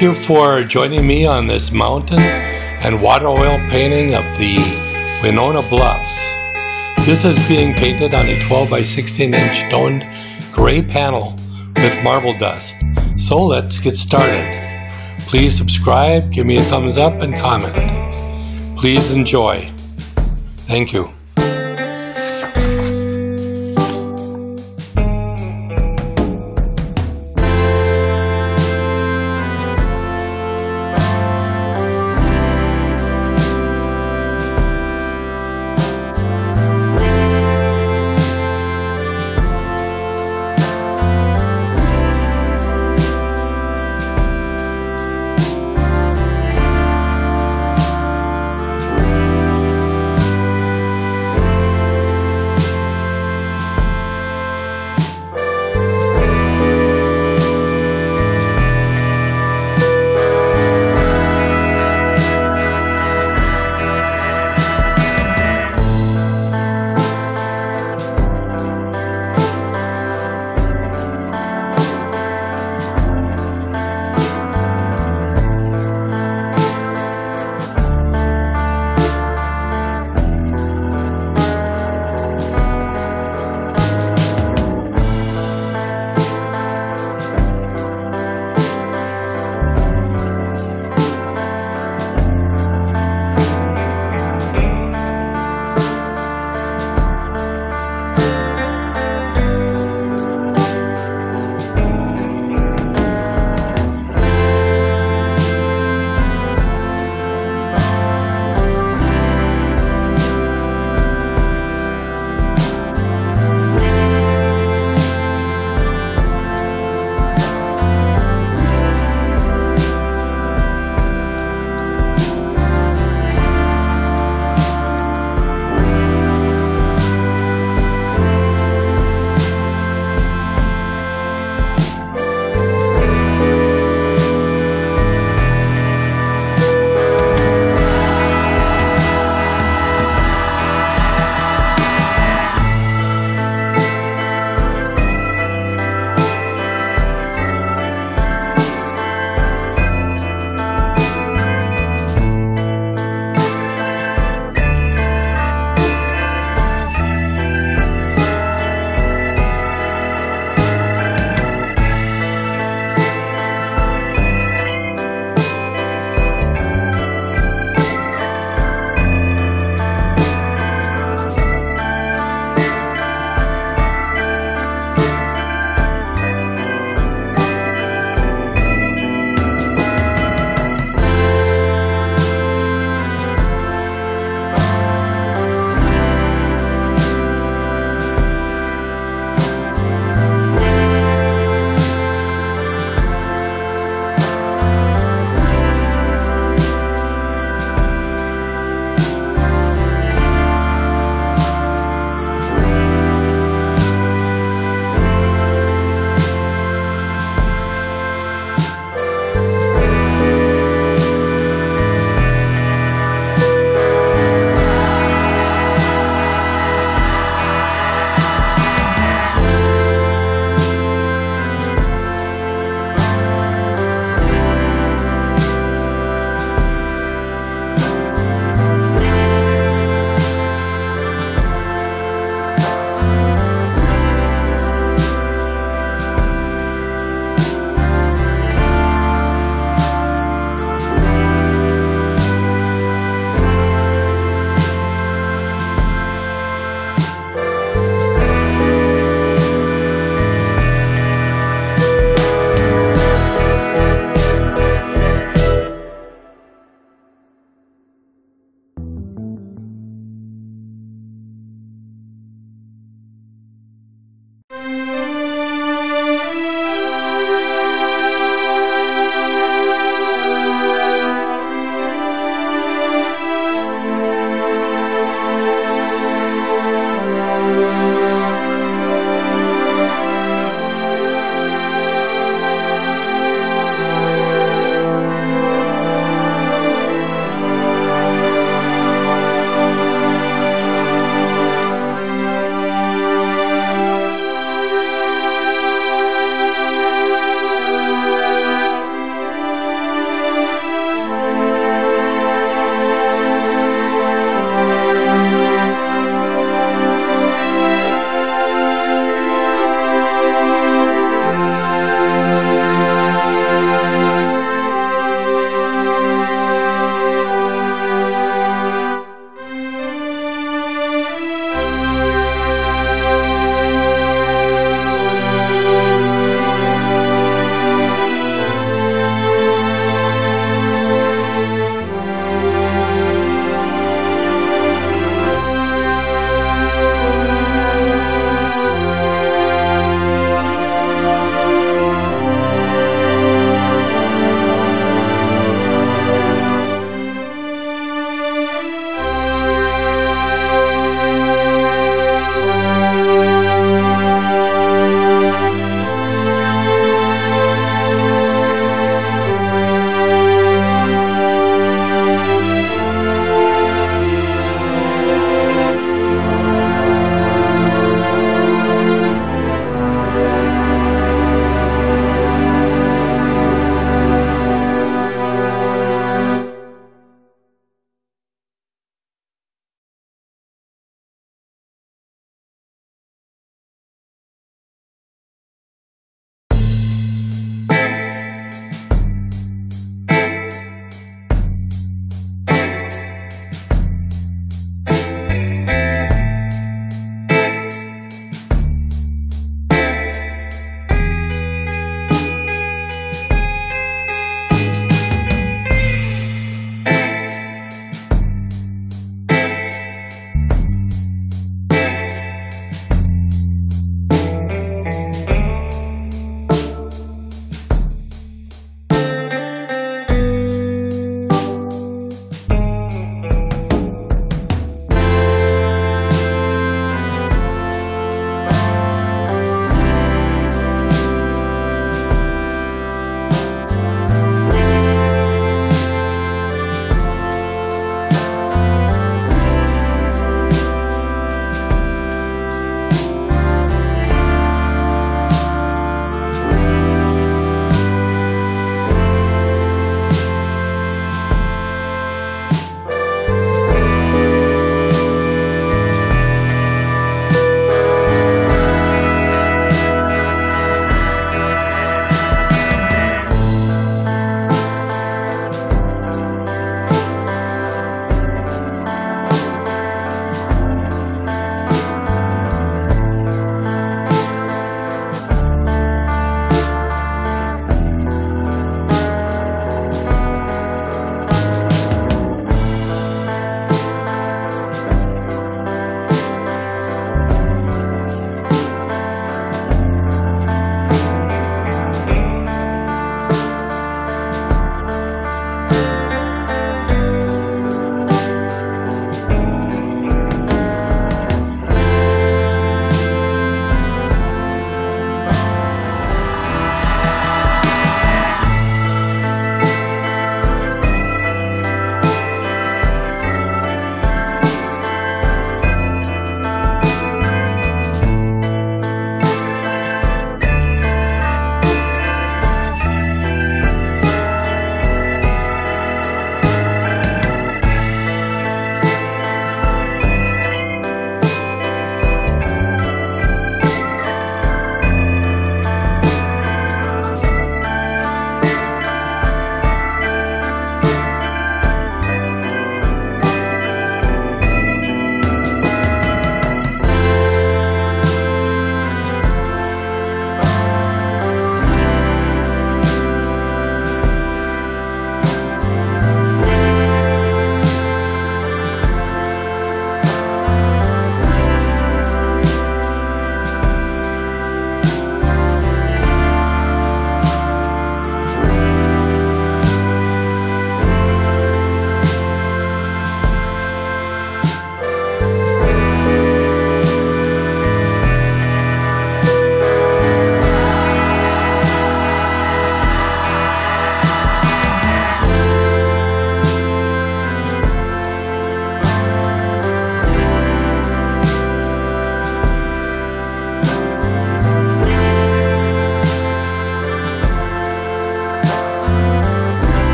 Thank you for joining me on this mountain and water oil painting of the Winona Bluffs. This is being painted on a 12 by 16 inch toned gray panel with marble dust. So let's get started. Please subscribe, give me a thumbs up, and comment. Please enjoy. Thank you.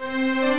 Música